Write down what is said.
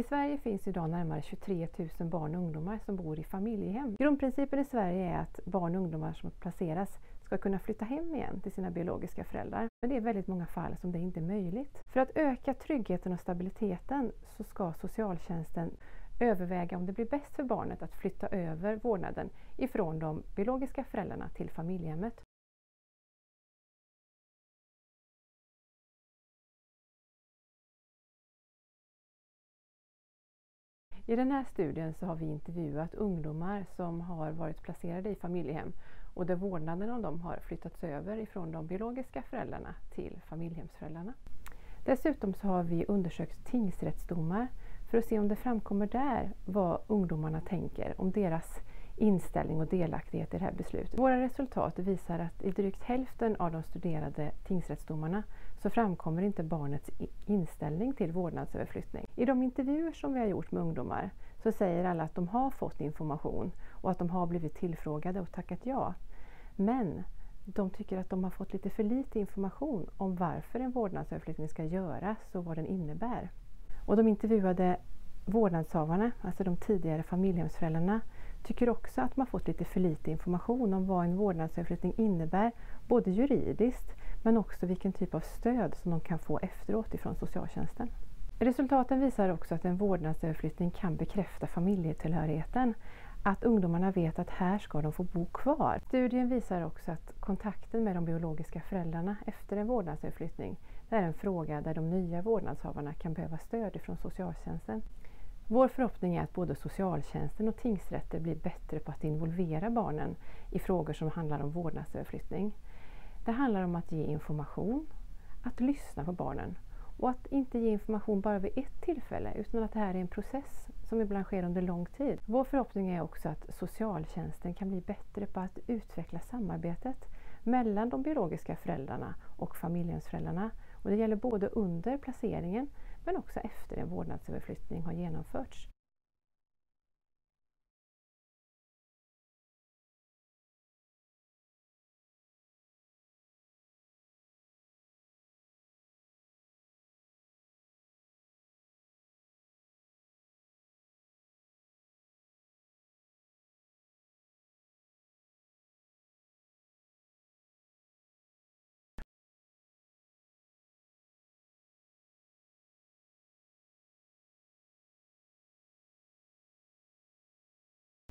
I Sverige finns idag närmare 23 000 barn och ungdomar som bor i familjehem. Grundprincipen i Sverige är att barn och ungdomar som placeras ska kunna flytta hem igen till sina biologiska föräldrar. Men det är väldigt många fall som det inte är möjligt. För att öka tryggheten och stabiliteten så ska socialtjänsten överväga om det blir bäst för barnet att flytta över vårdnaden ifrån de biologiska föräldrarna till familjehemmet. I den här studien så har vi intervjuat ungdomar som har varit placerade i familjehem och där vårdnaden om dem har flyttats över ifrån de biologiska föräldrarna till familjehemsföräldrarna. Dessutom så har vi undersökt tingsrättsdomar för att se om det framkommer där vad ungdomarna tänker om deras inställning och delaktighet i det här beslutet. Våra resultat visar att i drygt hälften av de studerade tingsrättsdomarna så framkommer inte barnets inställning till vårdnadsöverflyttning. I de intervjuer som vi har gjort med ungdomar så säger alla att de har fått information och att de har blivit tillfrågade och tackat ja. Men de tycker att de har fått lite för lite information om varför en vårdnadsöverflyttning ska göras och vad den innebär. Och de intervjuade vårdnadshavarna, alltså de tidigare familjehemsföräldrarna, tycker också att man fått lite för lite information om vad en vårdnadsöverflyttning innebär, både juridiskt men också vilken typ av stöd som de kan få efteråt ifrån socialtjänsten. Resultaten visar också att en vårdnadsöverflyttning kan bekräfta familjetillhörigheten, att ungdomarna vet att här ska de få bo kvar. Studien visar också att kontakten med de biologiska föräldrarna efter en vårdnadsöverflyttning är en fråga där de nya vårdnadshavarna kan behöva stöd från socialtjänsten. Vår förhoppning är att både socialtjänsten och tingsrätter blir bättre på att involvera barnen i frågor som handlar om vårdnadsöverflyttning. Det handlar om att ge information, att lyssna på barnen och att inte ge information bara vid ett tillfälle utan att det här är en process som ibland sker under lång tid. Vår förhoppning är också att socialtjänsten kan bli bättre på att utveckla samarbetet mellan de biologiska föräldrarna och familjehemsföräldrarna. Och det gäller både under placeringen men också efter en vårdnadsöverflyttning har genomförts.